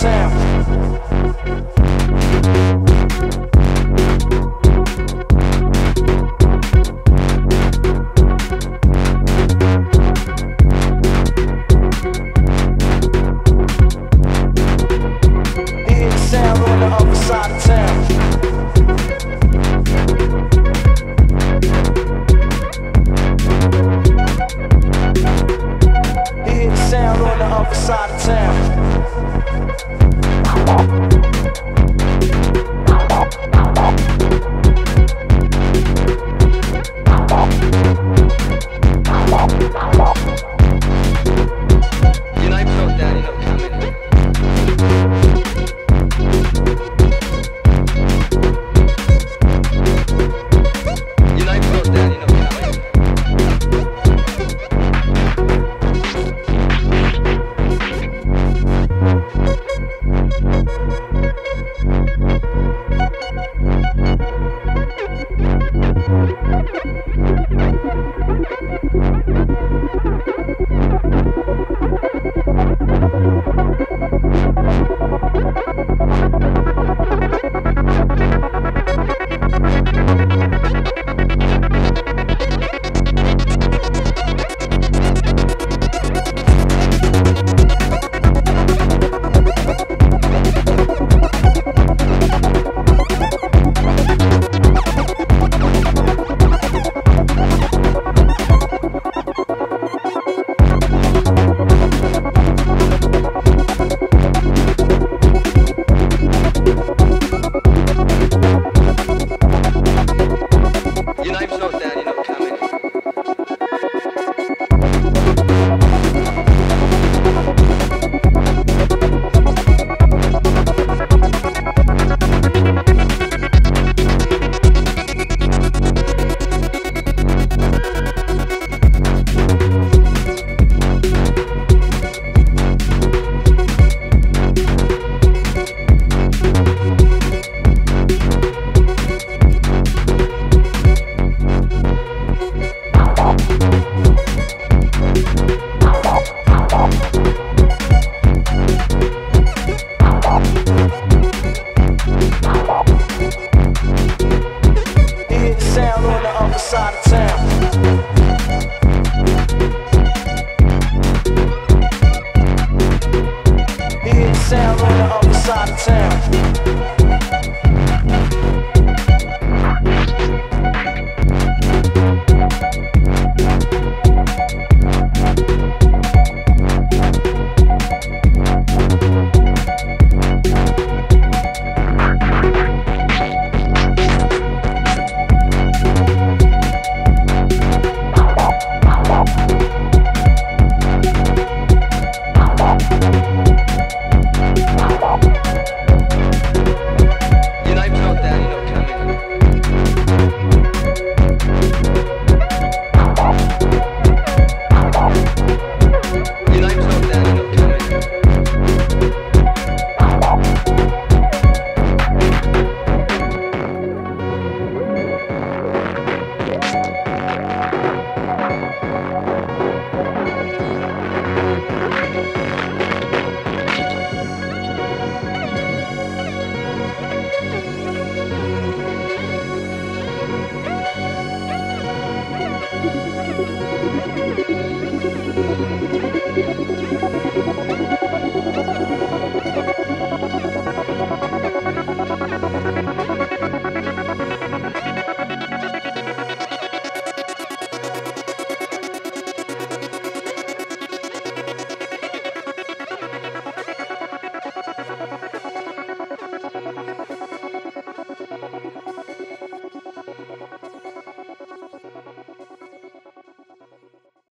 downtown. Sam.